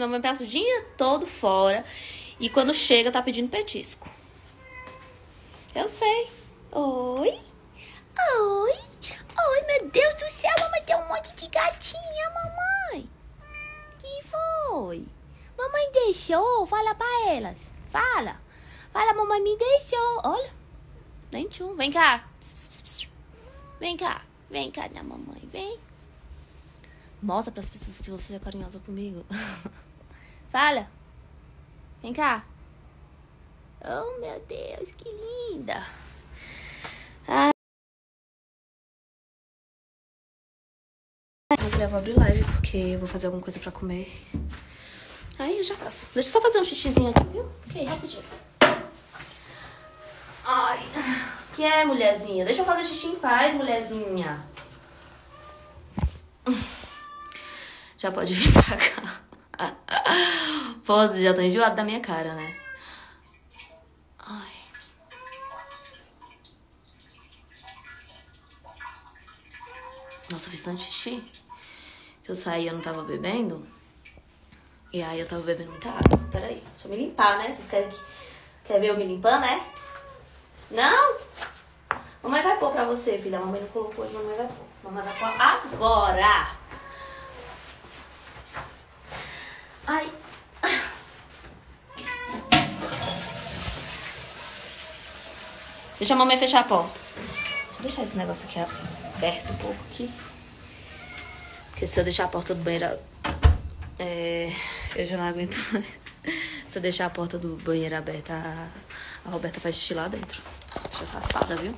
minha mãe passa o dia todo fora e quando chega tá pedindo petisco. Eu sei. Oi? Oi? Oi, meu Deus do céu, mamãe tem um monte de gatinha, mamãe. Que foi? Mamãe deixou? Fala pra elas. Fala. Fala, mamãe me deixou. Olha. Nem tchum. Vem cá. Vem cá. Vem cá, minha mamãe. Vem. Mostra pras pessoas que você é carinhosa comigo. Fala. Vem cá. Oh, meu Deus, que linda. Ai. Eu falei, eu vou abrir live porque eu vou fazer alguma coisa pra comer. Aí eu já faço. Deixa eu só fazer um xixizinho aqui, viu? Ok, rapidinho. Ai. Que é, mulherzinha? Deixa eu fazer xixi em paz, mulherzinha. Já pode vir pra cá. Pô, você já tá enjoado da minha cara, né? Ai. Nossa, eu fiz tanto xixi. Que eu saí eu não tava bebendo. E aí eu tava bebendo muita água. Peraí, deixa eu me limpar, né? Vocês querem que... Quer ver eu me limpando, né? Não? Mamãe vai pôr pra você, filha. Mamãe não colocou hoje, mamãe vai pôr. Mamãe vai pôr agora. Ai. Deixa a mamãe fechar a porta. Eu deixar esse negócio aqui aberto um pouco aqui. Porque se eu deixar a porta do banheiro... É, eu já não aguento mais. Se eu deixar a porta do banheiro aberta, a, a Roberta faz xixi lá dentro. Deixa safada, viu?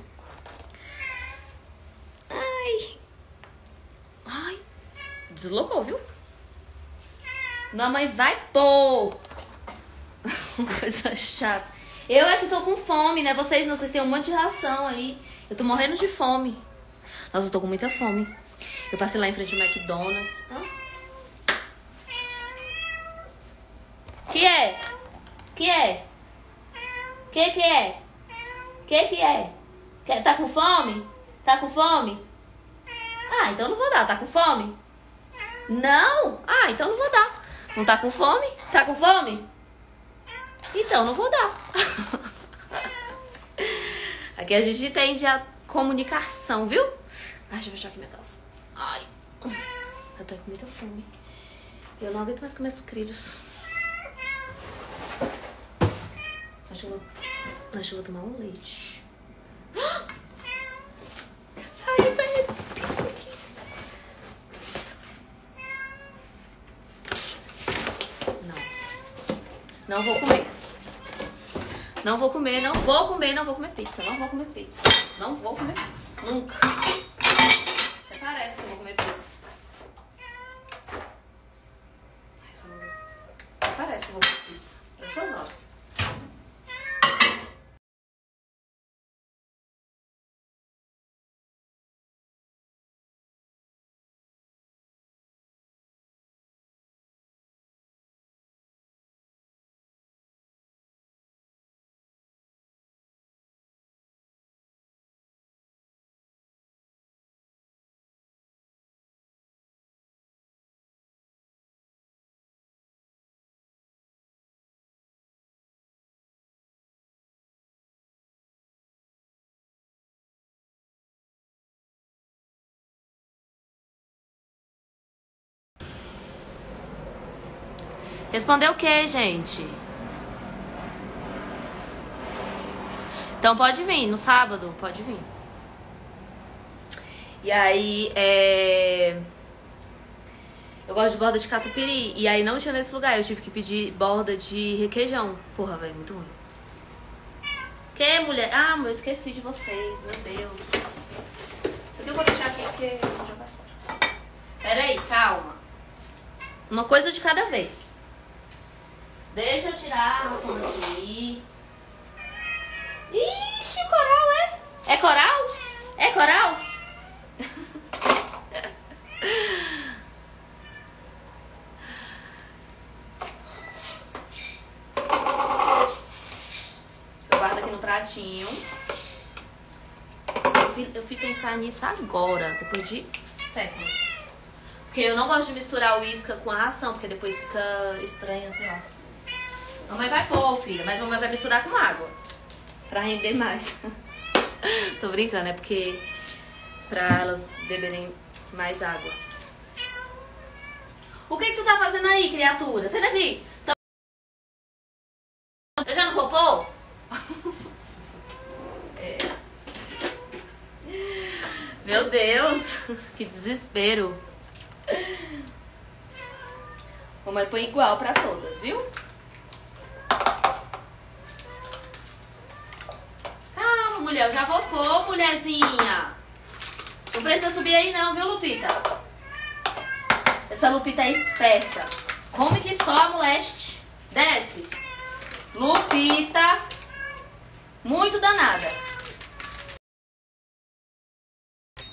Ai. Ai. Deslocou, viu? Mamãe vai pôr. Coisa chata. Eu é que tô com fome, né? Vocês não, vocês têm um monte de ração aí. Eu tô morrendo de fome. Nossa, eu tô com muita fome. Eu passei lá em frente ao McDonald's. Hã? Que é? Que é? Que que é? Que que é? Que, tá com fome? Tá com fome? Ah, então não vou dar. Tá com fome? Não? Ah, então não vou dar. Não tá com fome? Tá com fome? Então não vou dar. Aqui a gente entende a comunicação, viu? Ai, deixa eu fechar aqui minha calça. Ai. Eu tô com muita fome. Eu não aguento mais comer sucrilhos. Acho que eu vou, acho que eu vou tomar um leite. Ai, vai pizza aqui. Não. Vou comer. Não vou comer, não vou comer, não vou comer pizza. Não vou comer pizza. Não vou comer pizza. Nunca. Até parece que eu vou comer pizza. Respondeu o que, gente? Então pode vir, no sábado, pode vir. E aí, é... Eu gosto de borda de catupiry. E aí não tinha nesse lugar. Eu tive que pedir borda de requeijão. Porra, velho, muito ruim. Que, mulher? Ah, mas eu esqueci de vocês, meu Deus. Isso aqui eu vou deixar aqui porque eu vou jogar fora. Aí, calma. Uma coisa de cada vez. Deixa eu tirar a ração daqui. Ixi, coral, é? É coral? É coral? Eu guardo aqui no pratinho. Eu fui, eu fui pensar nisso agora, depois de séculos. Porque eu não gosto de misturar o isca com a ração, porque depois fica estranho assim, ó. Mamãe vai pôr, filha, mas mamãe vai misturar com água. Pra render mais. Tô brincando, é porque pra elas beberem mais água. O que, que tu tá fazendo aí, criatura? Sai daqui. Tá- Eu já não vou pôr? É. Meu Deus, que desespero. Mamãe põe igual pra todas, viu? Eu já vou pôr, mulherzinha. Não precisa subir aí não, viu, Lupita? Essa Lupita é esperta. Come que só moleste. Desce. Lupita. Muito danada.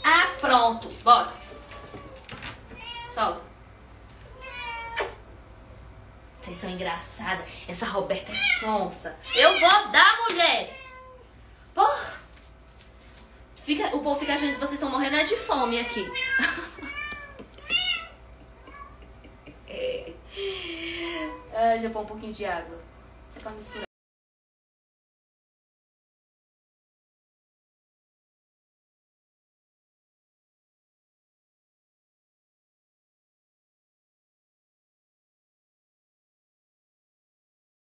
Ah, pronto. Bora. Solta. Vocês são engraçadas. Essa Roberta é sonsa. Eu vou dar, mulher. Porra. Fica, o povo fica achando que vocês estão morrendo é de fome aqui. Ah, já pôr um pouquinho de água. Só pra misturar.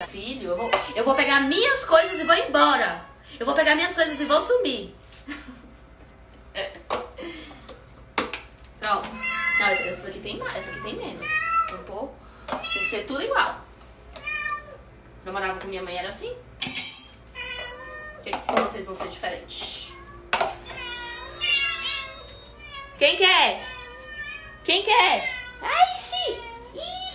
Filho, eu vou, eu vou pegar minhas coisas e vou embora. Eu vou pegar minhas coisas e vou sumir. Pronto. Não, essa, aqui tem mais, essa aqui tem menos. Vou pôr. Tem que ser tudo igual. Eu morava com minha mãe, era assim. Com vocês vão ser diferentes. Quem quer? Quem quer? Ai, xi!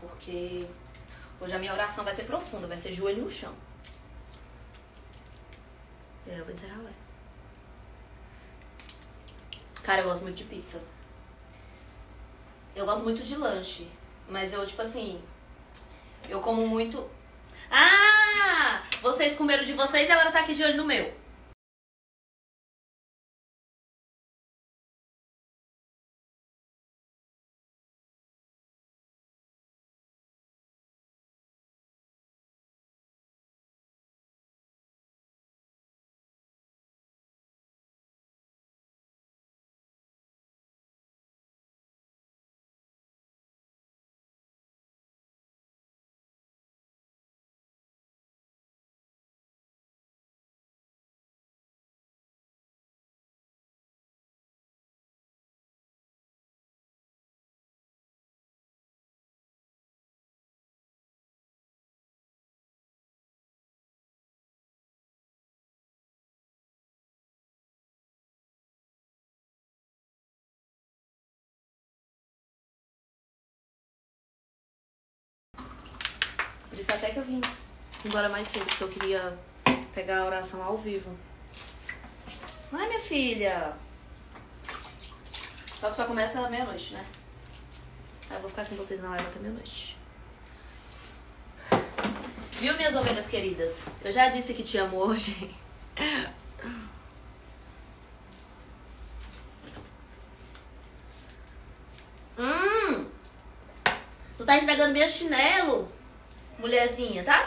Porque hoje a minha oração vai ser profunda, vai ser joelho no chão. É, eu vou dizer ralé. Cara, eu gosto muito de pizza. Eu gosto muito de lanche. Mas eu, tipo assim. Eu como muito. Ah! Vocês comeram de vocês e ela tá aqui de olho no meu. Isso até que eu vim embora mais cedo, porque eu queria pegar a oração ao vivo. Vai, minha filha! Só que só começa meia-noite, né? Aí eu vou ficar com vocês na live até meia-noite. Viu, minhas ovelhas queridas? Eu já disse que te amo hoje. Hum! Tu tá estragando meu chinelo, mulherzinha, tá?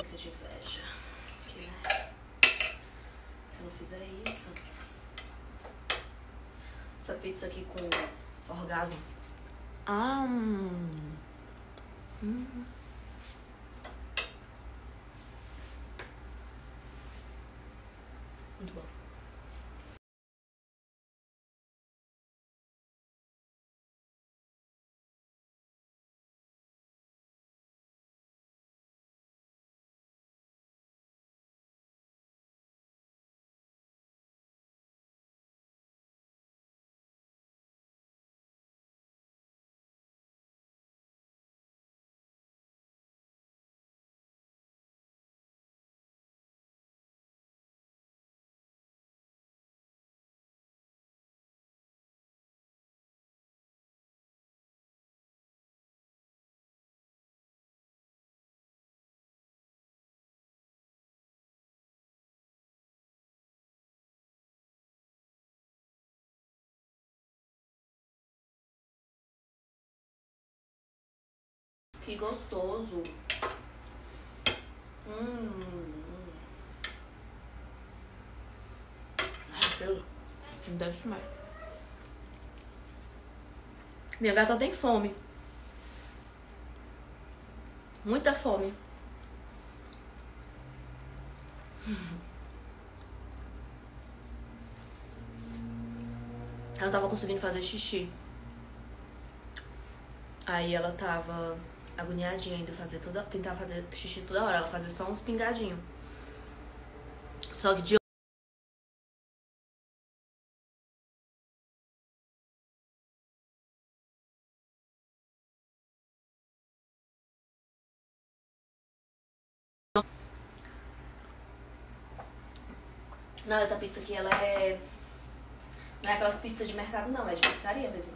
De inveja. Aqui, né? Se eu não fizer isso. Essa pizza aqui com orgasmo. Ah. Hum. Muito Que gostoso. Hum. Ai. Não deve mais. Minha gata tem fome. Muita fome. Ela tava conseguindo fazer xixi. Aí ela tava agoniadinha ainda, fazer toda, tentar fazer xixi toda hora, ela fazia só uns pingadinhos. Só que de Não, essa pizza aqui, ela é... Não é aquelas pizzas de mercado, não. É de pizzaria mesmo.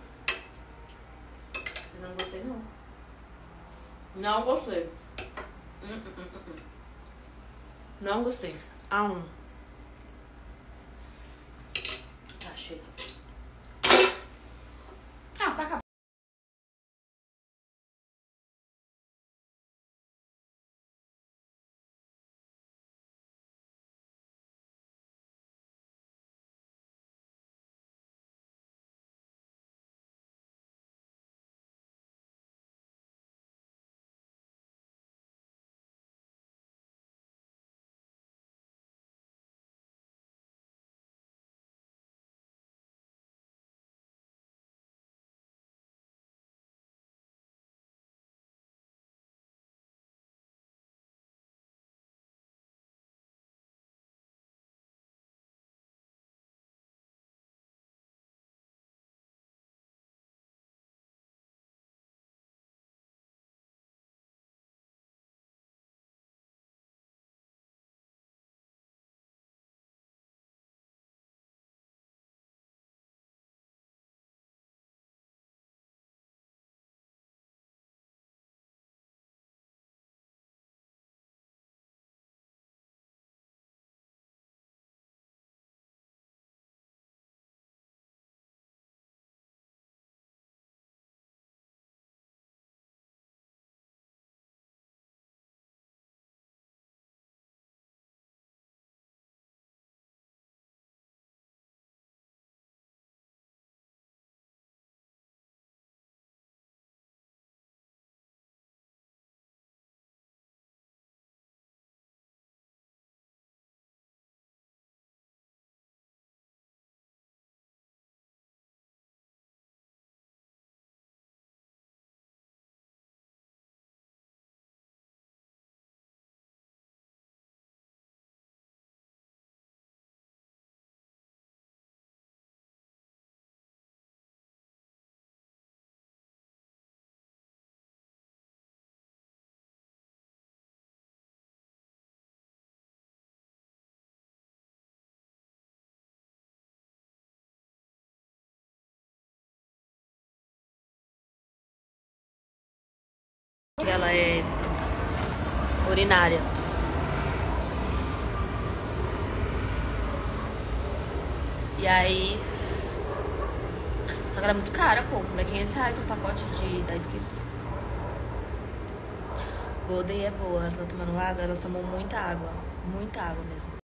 Mas eu não gostei, não. Não gostei. Não gostei. Ah, um. Tá, chega. Ela é urinária. E aí. Só que ela é muito cara, pô. É 500 reais um pacote de 10 quilos. Golden é boa, ela tá tomando água, elas tomam muita água. Muita água mesmo.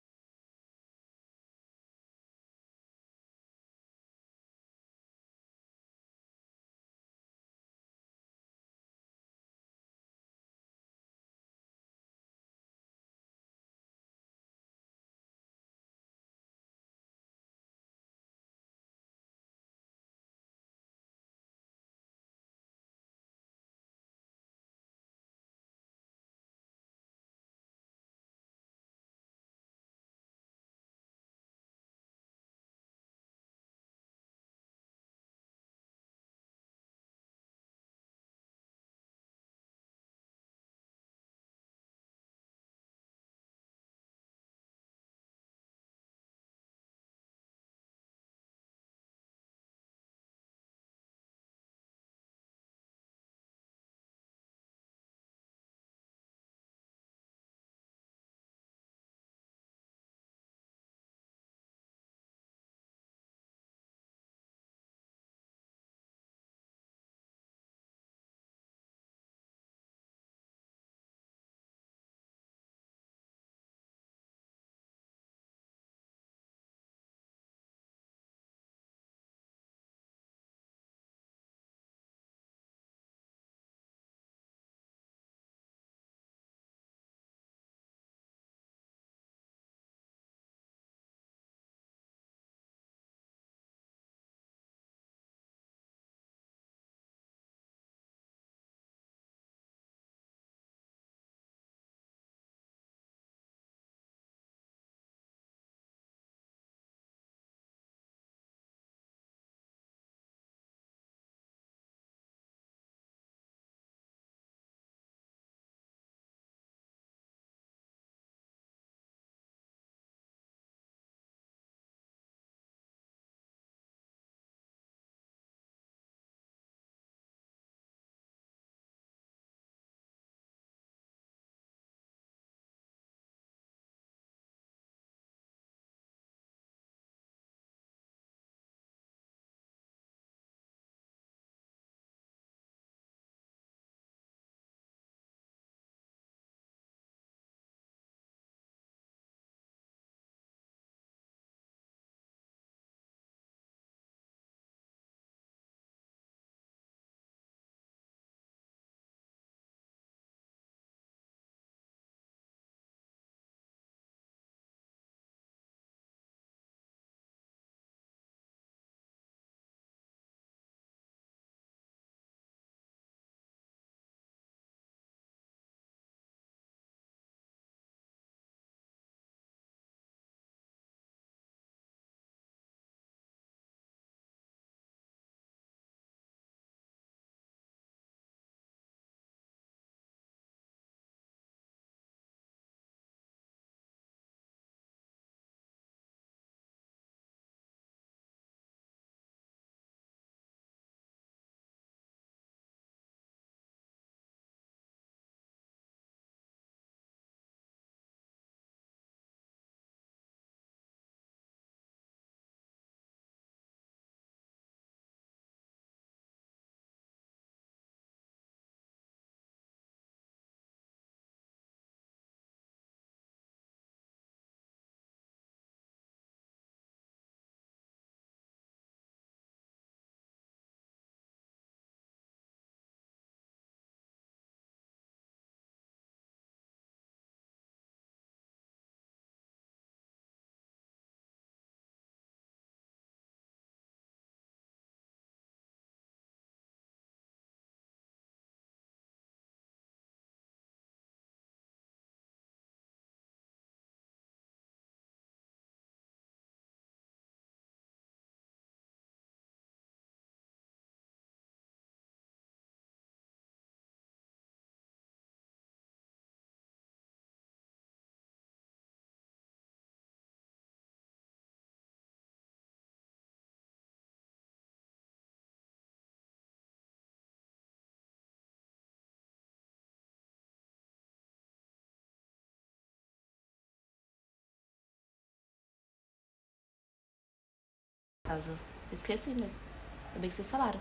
Casa. Esqueci mesmo. Ainda bem que vocês falaram.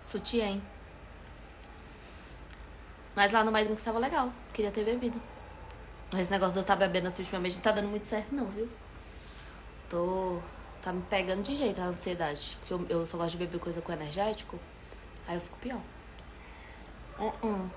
Sutiã. Mas lá no Maidrinks estava legal. Queria ter bebido. Mas esse negócio de eu estar bebendo assim ultimamente não tá dando muito certo, não, viu? Tô. Tá me pegando de jeito a ansiedade. Porque eu, eu só gosto de beber coisa com energético. Aí eu fico pior. Uh -uh.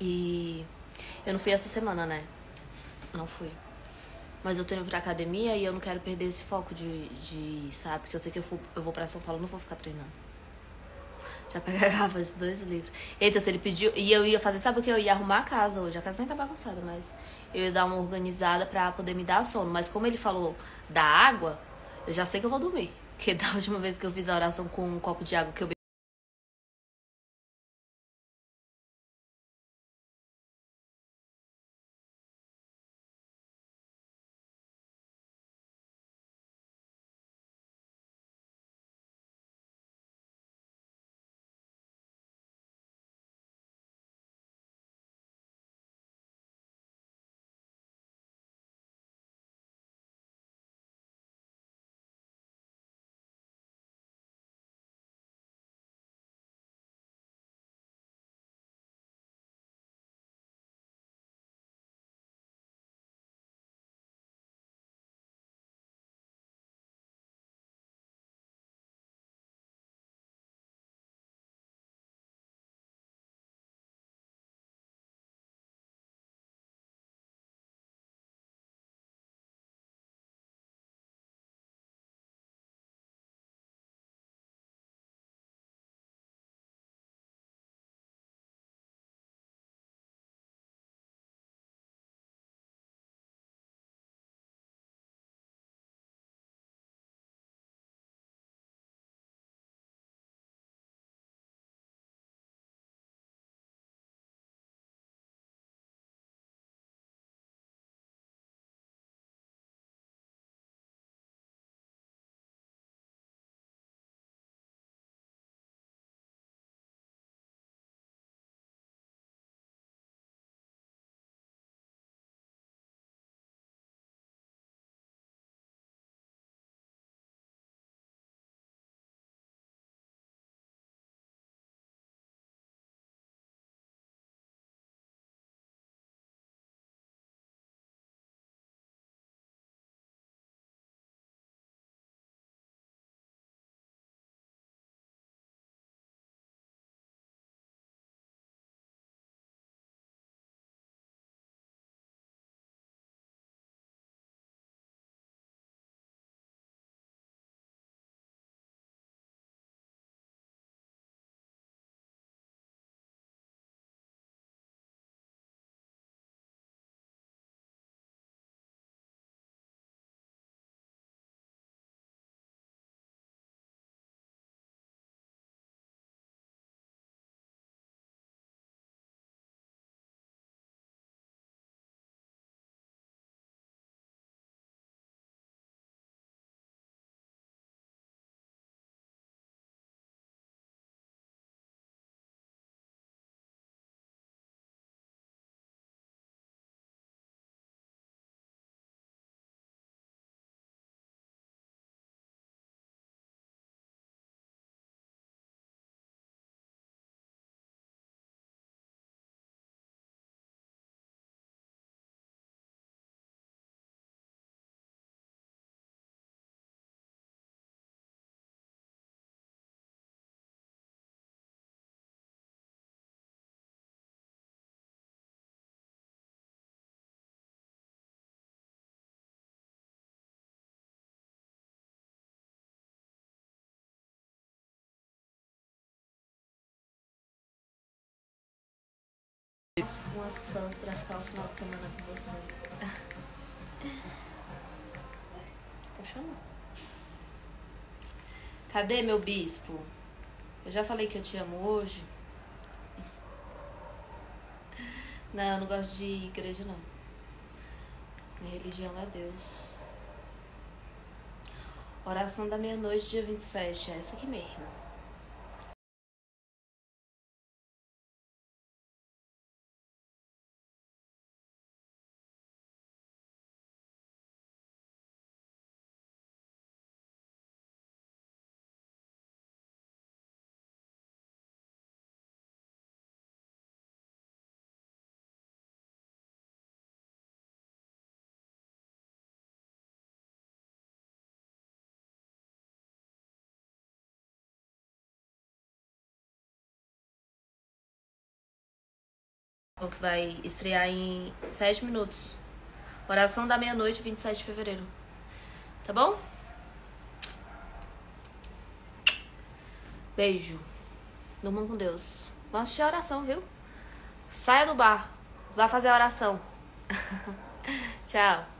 E eu não fui essa semana, né? Não fui. Mas eu tô indo pra academia e eu não quero perder esse foco de, de sabe? Porque eu sei que eu, for, eu vou pra São Paulo não vou ficar treinando. Já peguei a garrafa de 2 litros. Eita, se ele pediu. E eu ia fazer, sabe o que? Eu ia arrumar a casa hoje. A casa nem tá bagunçada, mas eu ia dar uma organizada pra poder me dar sono. Mas como ele falou da água, eu já sei que eu vou dormir. Porque da última vez que eu fiz a oração com um copo de água que eu umas fãs pra ficar o final de semana com você. Poxa, não. Cadê meu bispo? Eu já falei que eu te amo hoje. Não, eu não gosto de igreja, não. Minha religião é Deus. Oração da meia-noite, dia 27. É essa aqui mesmo. Que vai estrear em 7 minutos. Oração da meia-noite, 27 de fevereiro. Tá bom? Beijo. Durmam com Deus. Vamos assistir a oração, viu? Saia do bar. Vá fazer a oração. Tchau.